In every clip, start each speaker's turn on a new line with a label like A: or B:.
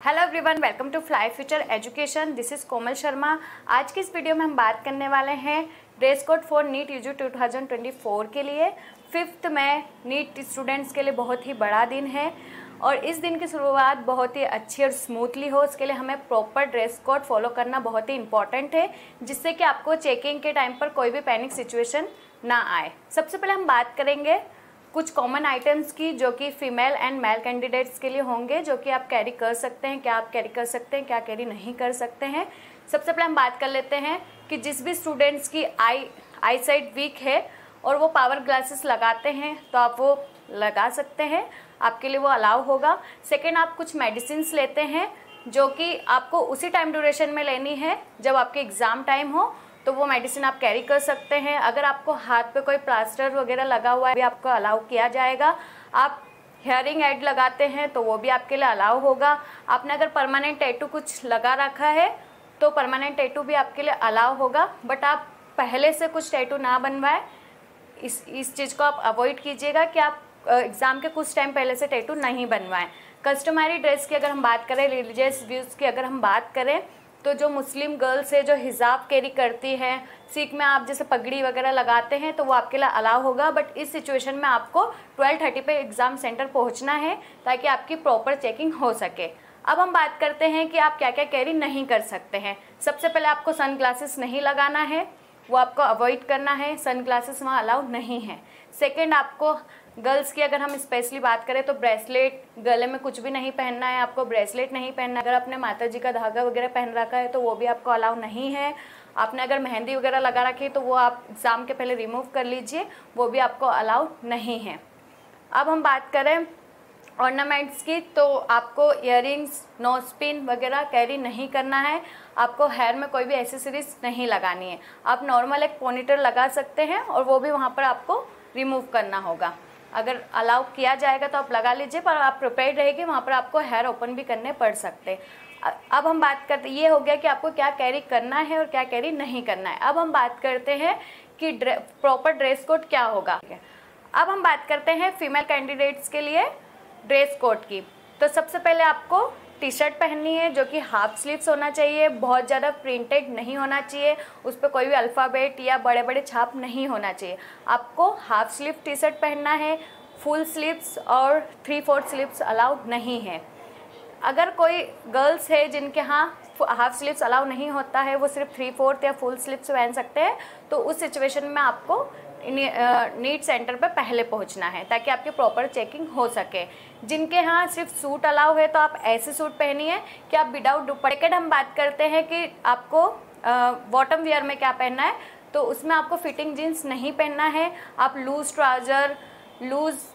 A: Hello everyone welcome to fly future education this is Komal Sharma आज की इस video में हम बात करने वाले हैं dress code for NEET UG 2024 के लिए। फिफ्थ में नीट स्टूडेंट्स के लिए बहुत ही बड़ा दिन है और इस दिन की शुरुआत बहुत ही अच्छी और स्मूथली हो। उसके लिए हमें प्रॉपर ड्रेस कोड फॉलो करना बहुत ही इंपॉर्टेंट है, जिससे कि आपको चेकिंग के टाइम पर कोई भी पैनिक सिचुएशन ना आए। सबसे पहले हम बात करेंगे कुछ कॉमन आइटम्स की जो कि फीमेल एंड मेल कैंडिडेट्स के लिए होंगे, जो कि आप कैरी कर सकते हैं, क्या आप कैरी कर सकते हैं, क्या कैरी नहीं कर सकते हैं। सबसे पहले हम बात कर लेते हैं कि जिस भी स्टूडेंट्स की आई आई साइड वीक है और वो पावर ग्लासेस लगाते हैं तो आप वो लगा सकते हैं। आपके लिए वो अलाउ होगा। सेकेंड आप कुछ मेडिसिन लेते हैं, जो कि आपको उसी टाइम ड्यूरेशन में लेनी है, जब आपके एग्ज़ाम टाइम हो। तो वो मेडिसिन आप कैरी कर सकते हैं। अगर आपको हाथ पे कोई प्लास्टर वगैरह लगा हुआ है, भी आपको अलाउ किया जाएगा। आप हेयरिंग एड लगाते हैं तो वो भी आपके लिए अलाउ होगा। आपने अगर परमानेंट टैटू कुछ लगा रखा है तो परमानेंट टैटू भी आपके लिए अलाउ होगा। बट आप पहले से कुछ टैटू ना बनवाए। इस इस चीज़ को आप अवॉइड कीजिएगा कि आप एग्ज़ाम के कुछ टाइम पहले से टैटू नहीं बनवाएँ। कस्टमरी ड्रेस की अगर हम बात करें रिलीजियस व्यूज़ की अगर हम बात करें तो जो मुस्लिम गर्ल्स है, जो हिजाब कैरी करती हैं, सिख में आप जैसे पगड़ी वगैरह लगाते हैं तो वो आपके लिए अलाउ होगा। बट इस सिचुएशन में आपको ट्वेल्व थर्टी पे एग्ज़ाम सेंटर पहुँचना है, ताकि आपकी प्रॉपर चेकिंग हो सके। अब हम बात करते हैं कि आप क्या क्या कैरी नहीं कर सकते हैं। सबसे पहले आपको सन ग्लासेस नहीं लगाना है, वो आपको अवॉइड करना है सन ग्लासेस वहाँ अलाउ नहीं है। सेकेंड आपको गर्ल्स की अगर हम स्पेशली बात करें तो ब्रेसलेट गले में कुछ भी नहीं पहनना है, आपको ब्रेसलेट नहीं पहनना अगर आपने माता जी का धागा वगैरह पहन रखा है तो वो भी आपको अलाउ नहीं है। आपने अगर मेहंदी वगैरह लगा रखी है तो वो आप एग्ज़ाम के पहले रिमूव कर लीजिए, वो भी आपको अलाउ नहीं है। अब हम बात करें ऑर्नामेंट्स की तो आपको इयर नो स्पिन वगैरह कैरी नहीं करना है। आपको हेयर में कोई भी एसेसरीज नहीं लगानी है। आप नॉर्मल एक पोनीटर लगा सकते हैं और वो भी वहाँ पर आपको रिमूव करना होगा। अगर अलाउ किया जाएगा तो आप लगा लीजिए, पर आप प्रिपेयर रहेगी, वहाँ पर आपको हेयर ओपन भी करने पड़ सकते हैं। अब हम बात करते, ये हो गया कि आपको क्या कैरी करना है और क्या कैरी नहीं करना है। अब हम बात करते हैं कि प्रॉपर ड्रेस कोड क्या होगा। अब हम बात करते हैं फीमेल कैंडिडेट्स के लिए ड्रेस कोड की। तो सबसे पहले आपको टी शर्ट पहननी है, जो कि हाफ़ स्लीव्स होना चाहिए, बहुत ज़्यादा प्रिंटेड नहीं होना चाहिए, उस पर कोई भी अल्फ़ाबेट या बड़े बड़े छाप नहीं होना चाहिए। आपको हाफ़ स्लीव टी शर्ट पहनना है फुल स्लीव्स और थ्री फोर्थ स्लीव्स अलाउड नहीं है। अगर कोई गर्ल्स है जिनके यहाँ हाफ़ स्लीव्स अलाउ नहीं होता है, वो सिर्फ़ थ्री फोर्थ या फुल स्लीव्स पहन सकते हैं तो उस सिचुएशन में आपको नीट सेंटर पर पहले पहुँचना है, ताकि आपकी प्रॉपर चेकिंग हो सके। जिनके यहाँ सिर्फ़ सूट अलाउ है तो आप ऐसे सूट पहनिए कि आप विदाउट दुपट्टे हम बात करते हैं कि आपको बॉटम वेयर में क्या पहनना है तो उसमें आपको फिटिंग जीन्स नहीं पहनना है। आप लूज ट्राउज़र लूज़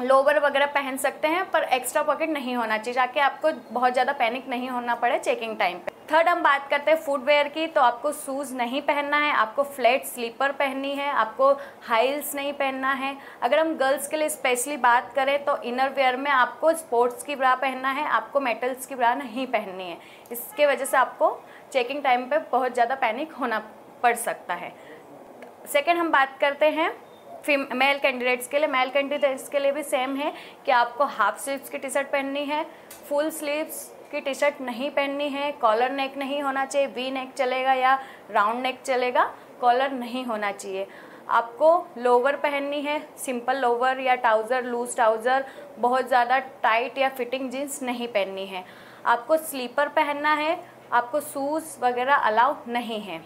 A: लोवर वगैरह पहन सकते हैं, पर एक्स्ट्रा पॉकेट नहीं होना चाहिए, ताकि आपको बहुत ज़्यादा पैनिक नहीं होना पड़े चेकिंग टाइम पे। थर्ड हम बात करते हैं फुटवेयर की तो आपको शूज़ नहीं पहनना है, आपको फ्लैट स्लीपर पहननी है, आपको हाइल्स नहीं पहनना है। अगर हम गर्ल्स के लिए स्पेशली बात करें तो इनर वेयर में आपको स्पोर्ट्स की ब्रा पहनना है, आपको मेटल्स की ब्रा नहीं पहननी है। इसके वजह से आपको चेकिंग टाइम पर बहुत ज़्यादा पैनिक होना पड़ सकता है। सेकेंड हम बात करते हैं मेल कैंडिडेट्स के लिए। मेल कैंडिडेट्स के लिए भी सेम है कि आपको हाफ़ स्लीव्स की टी शर्ट पहननी है फुल स्लीव्स की टी शर्ट नहीं पहननी है कॉलर नेक नहीं होना चाहिए वी नेक चलेगा या राउंड नेक चलेगा कॉलर नहीं होना चाहिए। आपको लोवर पहननी है सिंपल लोवर या ट्राउज़र लूज ट्राउज़र बहुत ज़्यादा टाइट या फिटिंग जीन्स नहीं पहननी है। आपको स्लीपर पहनना है, आपको शूज़ वगैरह अलाउ नहीं है।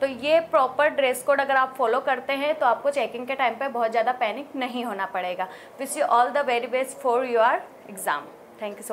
A: तो ये प्रॉपर ड्रेस कोड अगर आप फॉलो करते हैं तो आपको चेकिंग के टाइम पे बहुत ज़्यादा पैनिक नहीं होना पड़ेगा। Wish you all the very best for your exam thank you so